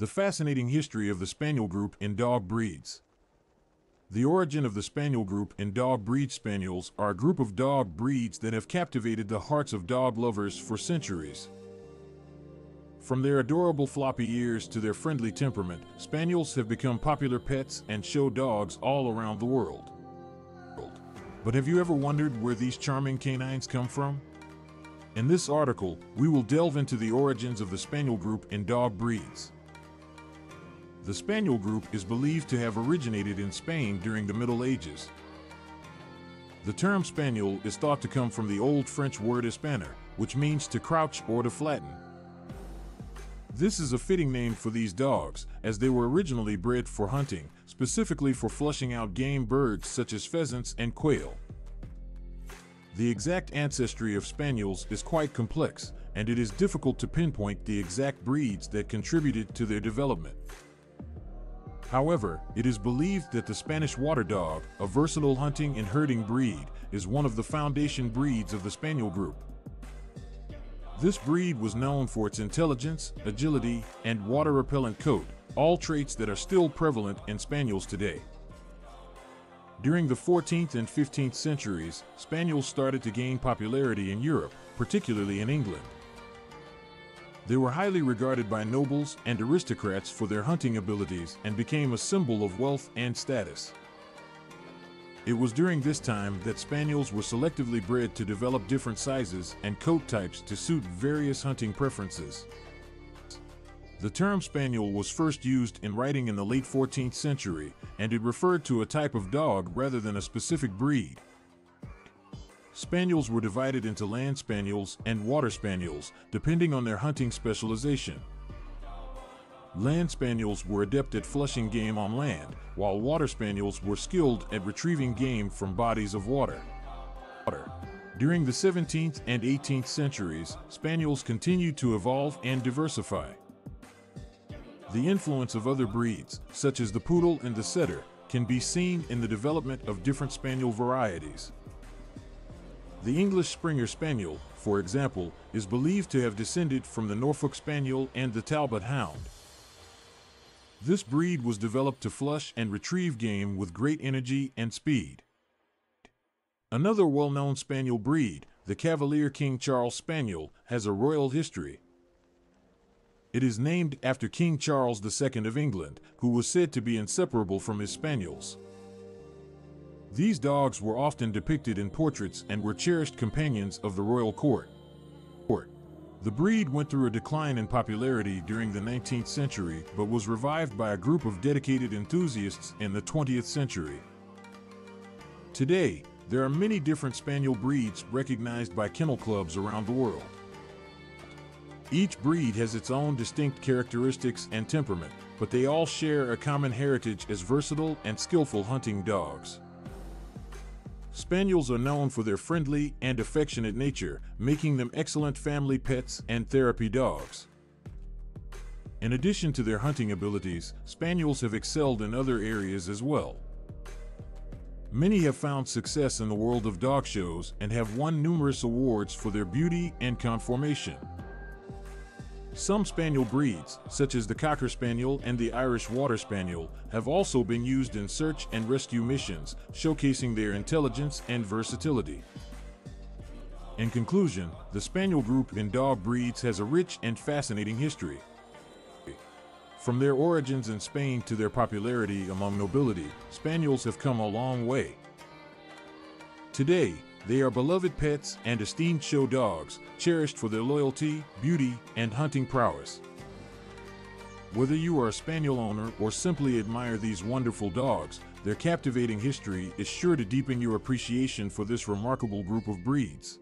The fascinating history of the Spaniel group in dog breeds. The origin of the Spaniel group in dog breed Spaniels are a group of dog breeds that have captivated the hearts of dog lovers for centuries. From their adorable floppy ears to their friendly temperament, Spaniels have become popular pets and show dogs all around the world. But have you ever wondered where these charming canines come from? In this article, we will delve into the origins of the Spaniel group in dog breeds. The Spaniel group is believed to have originated in Spain during the Middle Ages. The term Spaniel is thought to come from the Old French word espanir, which means to crouch or to flatten. This is a fitting name for these dogs, as they were originally bred for hunting, specifically for flushing out game birds such as pheasants and quail. The exact ancestry of Spaniels is quite complex, and it is difficult to pinpoint the exact breeds that contributed to their development. However, it is believed that the Spanish Water Dog, a versatile hunting and herding breed, is one of the foundation breeds of the Spaniel group. This breed was known for its intelligence, agility, and water-repellent coat, all traits that are still prevalent in Spaniels today. During the 14th and 15th centuries, Spaniels started to gain popularity in Europe, particularly in England. They were highly regarded by nobles and aristocrats for their hunting abilities and became a symbol of wealth and status. It was during this time that spaniels were selectively bred to develop different sizes and coat types to suit various hunting preferences. The term spaniel was first used in writing in the late 14th century, and it referred to a type of dog rather than a specific breed. Spaniels were divided into land spaniels and water spaniels, depending on their hunting specialization. Land spaniels were adept at flushing game on land, while water spaniels were skilled at retrieving game from bodies of water. During the 17th and 18th centuries, spaniels continued to evolve and diversify. The influence of other breeds, such as the poodle and the setter, can be seen in the development of different spaniel varieties. The English Springer Spaniel, for example, is believed to have descended from the Norfolk Spaniel and the Talbot Hound. This breed was developed to flush and retrieve game with great energy and speed. Another well-known Spaniel breed, the Cavalier King Charles Spaniel, has a royal history. It is named after King Charles II of England, who was said to be inseparable from his spaniels. These dogs were often depicted in portraits and were cherished companions of the royal court. The breed went through a decline in popularity during the 19th century but was revived by a group of dedicated enthusiasts in the 20th century. Today, there are many different spaniel breeds recognized by kennel clubs around the world. Each breed has its own distinct characteristics and temperament, but they all share a common heritage as versatile and skillful hunting dogs. Spaniels are known for their friendly and affectionate nature, making them excellent family pets and therapy dogs. In addition to their hunting abilities, Spaniels have excelled in other areas as well. Many have found success in the world of dog shows and have won numerous awards for their beauty and conformation. Some Spaniel breeds, such as the Cocker Spaniel and the Irish Water Spaniel, have also been used in search and rescue missions, showcasing their intelligence and versatility. In conclusion, the Spaniel group in dog breeds has a rich and fascinating history. From their origins in Spain to their popularity among nobility, Spaniels have come a long way. Today, they are beloved pets and esteemed show dogs, cherished for their loyalty, beauty, and hunting prowess. Whether you are a spaniel owner or simply admire these wonderful dogs, their captivating history is sure to deepen your appreciation for this remarkable group of breeds.